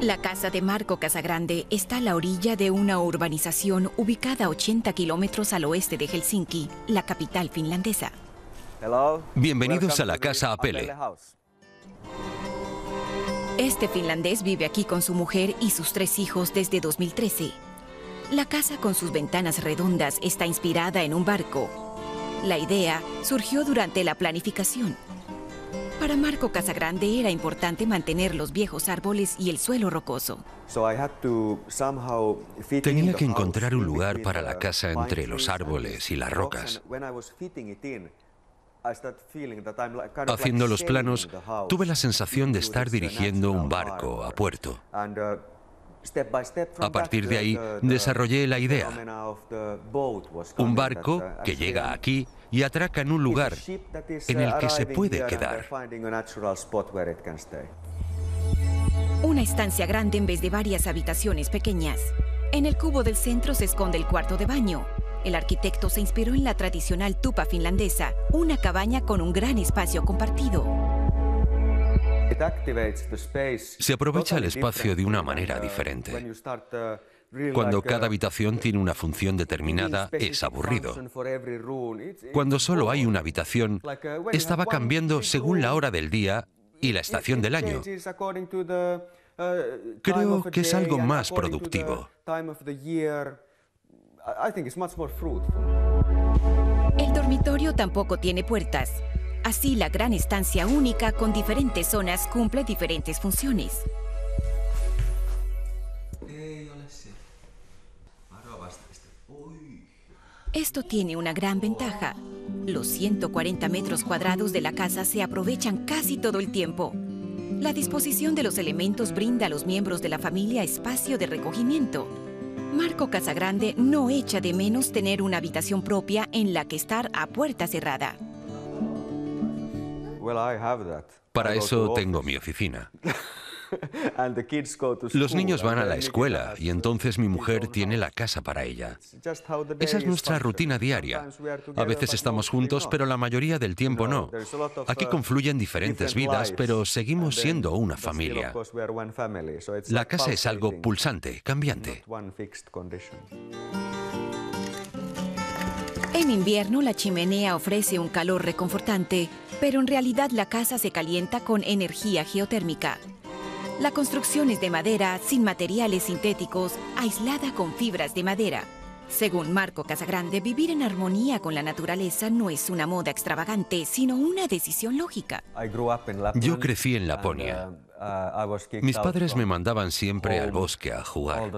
La casa de Marco Casagrande está a la orilla de una urbanización ubicada a 80 kilómetros al oeste de Helsinki, la capital finlandesa. Bienvenidos a la casa Apele. Este finlandés vive aquí con su mujer y sus tres hijos desde 2013. La casa con sus ventanas redondas está inspirada en un barco. La idea surgió durante la planificación. Para Marco Casagrande era importante mantener los viejos árboles y el suelo rocoso. Tenía que encontrar un lugar para la casa entre los árboles y las rocas. Haciendo los planos, tuve la sensación de estar dirigiendo un barco a puerto. A partir de ahí, desarrollé la idea. Un barco que llega aquí y atraca en un lugar en el que se puede quedar. Una estancia grande en vez de varias habitaciones pequeñas. En el cubo del centro se esconde el cuarto de baño. El arquitecto se inspiró en la tradicional tupa finlandesa, una cabaña con un gran espacio compartido. Se aprovecha el espacio de una manera diferente. Cuando cada habitación tiene una función determinada, es aburrido. Cuando solo hay una habitación, esta va cambiando según la hora del día y la estación del año. Creo que es algo más productivo. El dormitorio tampoco tiene puertas. Así la gran estancia única con diferentes zonas cumple diferentes funciones. Esto tiene una gran ventaja. Los 140 metros cuadrados de la casa se aprovechan casi todo el tiempo. La disposición de los elementos brinda a los miembros de la familia espacio de recogimiento. Marco Casagrande no echa de menos tener una habitación propia en la que estar a puerta cerrada. Para eso tengo mi oficina. Los niños van a la escuela y entonces mi mujer tiene la casa para ella. Esa es nuestra rutina diaria. A veces estamos juntos, pero la mayoría del tiempo no. Aquí confluyen diferentes vidas, pero seguimos siendo una familia. La casa es algo pulsante, cambiante. En invierno la chimenea ofrece un calor reconfortante, pero en realidad la casa se calienta con energía geotérmica. La construcción es de madera, sin materiales sintéticos, aislada con fibras de madera. Según Marco Casagrande, vivir en armonía con la naturaleza no es una moda extravagante, sino una decisión lógica. Yo crecí en Laponia. Mis padres me mandaban siempre al bosque a jugar.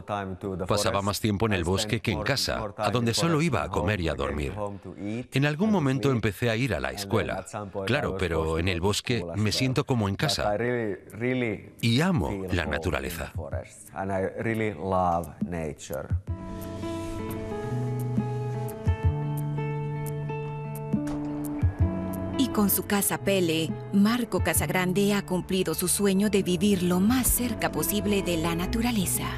Pasaba más tiempo en el bosque que en casa, a donde solo iba a comer y a dormir. En algún momento empecé a ir a la escuela. Claro, pero en el bosque me siento como en casa. Y amo la naturaleza. Con su casa Pele, Marco Casagrande ha cumplido su sueño de vivir lo más cerca posible de la naturaleza.